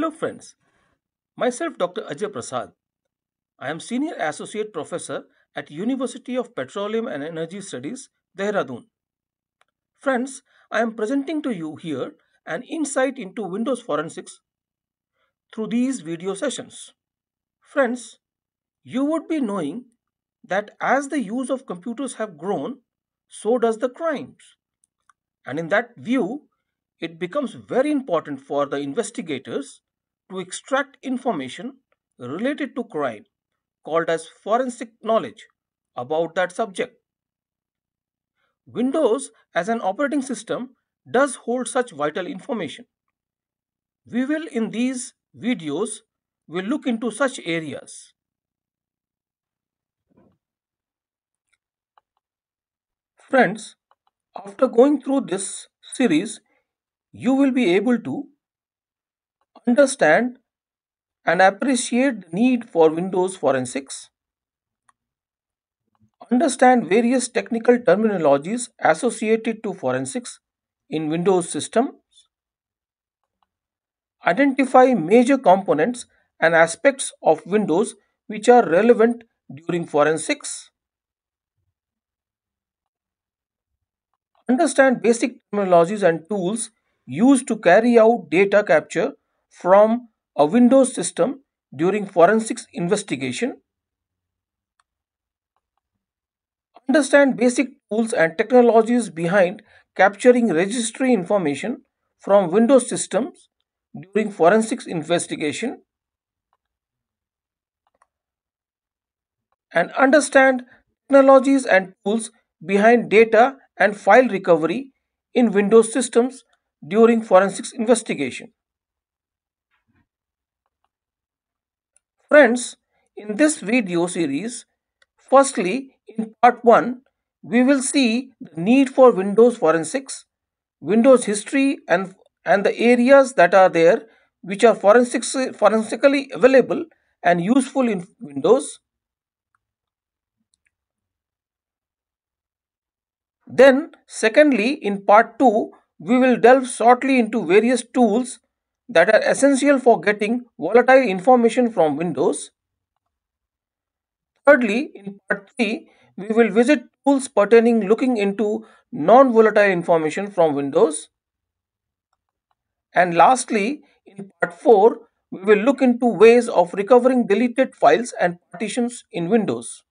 Hello friends, myself Dr. Ajay Prasad. I am Senior Associate Professor at University of Petroleum and Energy Studies, Dehradun. Friends, I am presenting to you here an insight into Windows forensics through these video sessions. Friends, you would be knowing that as the use of computers have grown, so does the crimes. And in that view, it becomes very important for the investigators to extract information related to crime called as forensic knowledge about that subject. Windows as an operating system does hold such vital information. We will in these videos will look into such areas. Friends, after going through this series, you will be able to understand and appreciate the need for Windows forensics, understand various technical terminologies associated to forensics in Windows systems, identify major components and aspects of Windows which are relevant during forensics, understand basic terminologies and tools used to carry out data capture from a Windows system during forensics investigation. Understand basic tools and technologies behind capturing registry information from Windows systems during forensics investigation. And understand technologies and tools behind data and file recovery in Windows systems during forensics investigation. Friends, in this video series, firstly, in part 1, we will see the need for Windows forensics, Windows history and, and the areas that are there which are forensics, forensically available and useful in Windows. Then, secondly, in part 2, we will delve shortly into various tools that are essential for getting volatile information from Windows. Thirdly, in part 3, we will visit tools pertaining looking into non-volatile information from Windows. And lastly, in part 4, we will look into ways of recovering deleted files and partitions in Windows.